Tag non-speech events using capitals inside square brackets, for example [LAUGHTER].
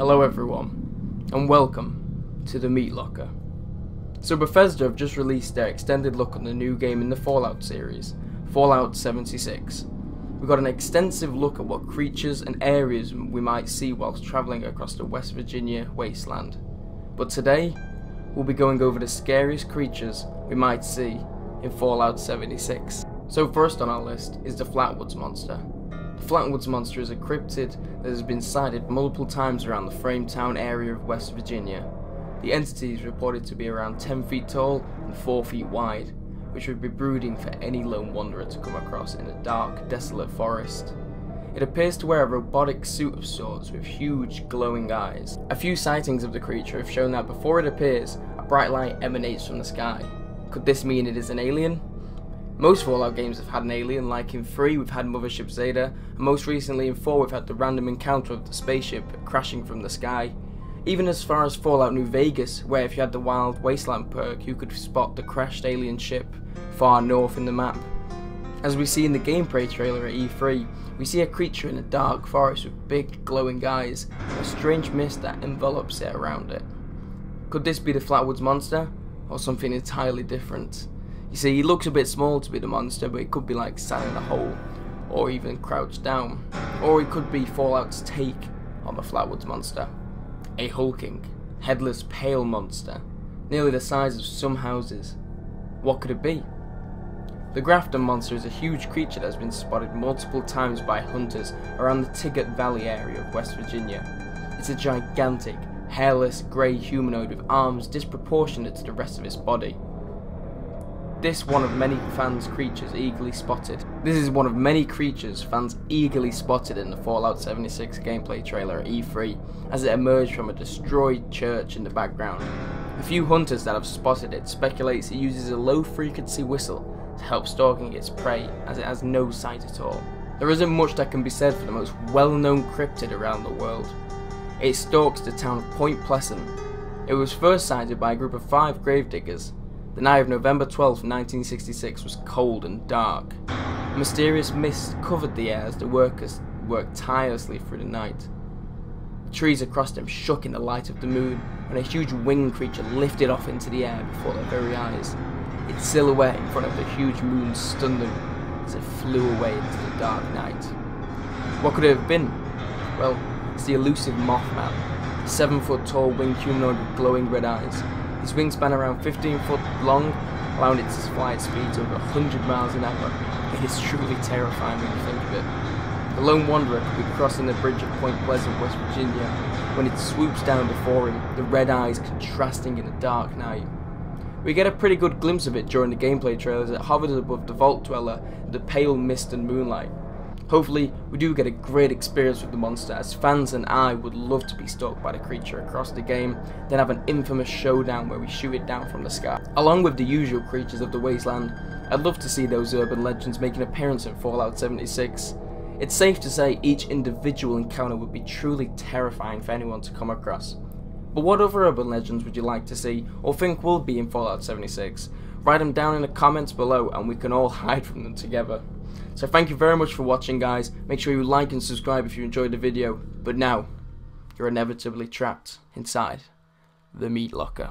Hello everyone, and welcome to the Meat Locker. So Bethesda have just released their extended look on the new game in the Fallout series, Fallout 76. We got an extensive look at what creatures and areas we might see whilst travelling across the West Virginia wasteland. But today, we'll be going over the scariest creatures we might see in Fallout 76. So first on our list is the Flatwoods Monster. The Flatwoods Monster is a cryptid that has been sighted multiple times around the Frametown area of West Virginia. The entity is reported to be around 10 feet tall and 4 feet wide, which would be brooding for any lone wanderer to come across in a dark, desolate forest. It appears to wear a robotic suit of sorts with huge, glowing eyes. A few sightings of the creature have shown that before it appears, a bright light emanates from the sky. Could this mean it is an alien? Most Fallout games have had an alien, like in 3 we've had Mothership Zeta, and most recently in 4 we've had the random encounter of the spaceship crashing from the sky. Even as far as Fallout New Vegas, where if you had the Wild Wasteland perk you could spot the crashed alien ship far north in the map. As we see in the gameplay trailer at E3, we see a creature in a dark forest with big glowing eyes and a strange mist that envelops it around it. Could this be the Flatwoods monster, or something entirely different? You see, he looks a bit small to be the monster, but it could be like sat in a hole, or even crouched down. Or it could be Fallout's take on the Flatwoods monster. A hulking, headless, pale monster, nearly the size of some houses. What could it be? The Grafton monster is a huge creature that has been spotted multiple times by hunters around the Tygart Valley area of West Virginia. It's a gigantic, hairless, grey humanoid with arms disproportionate to the rest of its body. This one of many fans' creatures eagerly spotted. This is one of many creatures fans eagerly spotted in the Fallout 76 gameplay trailer at E3 as it emerged from a destroyed church in the background. A few hunters that have spotted it speculates it uses a low frequency whistle to help stalking its prey as it has no sight at all. There isn't much that can be said for the most well-known cryptid around the world. It stalks the town of Point Pleasant. It was first sighted by a group of five gravediggers the night of November 12, 1966 was cold and dark. A mysterious mist covered the air as the workers worked tirelessly through the night. The trees across them shook in the light of the moon when a huge winged creature lifted off into the air before their very eyes. Its silhouette in front of the huge moon stunned them as it flew away into the dark night. What could it have been? Well, it's the elusive Mothman, a seven foot tall winged humanoid with glowing red eyes. His wingspan around 15 foot long, allowing it to fly at speeds over 100 miles an hour. It is truly terrifying when you think of it. The lone wanderer could be crossing the bridge at Point Pleasant, West Virginia, when it swoops down before him, the red eyes contrasting in the dark night. We get a pretty good glimpse of it during the gameplay trailer as it hovers above the Vault Dweller in the pale mist and moonlight. Hopefully, we do get a great experience with the monster, as fans and I would love to be stalked by the creature across the game, then have an infamous showdown where we shoot it down from the sky. Along with the usual creatures of the wasteland, I'd love to see those urban legends make an appearance in Fallout 76. It's safe to say each individual encounter would be truly terrifying for anyone to come across. But what other urban legends would you like to see, or think will be in Fallout 76? Write them down in the comments below and we can all [LAUGHS] hide from them together. So thank you very much for watching guys, make sure you like and subscribe if you enjoyed the video, but now, you're inevitably trapped inside the meat locker.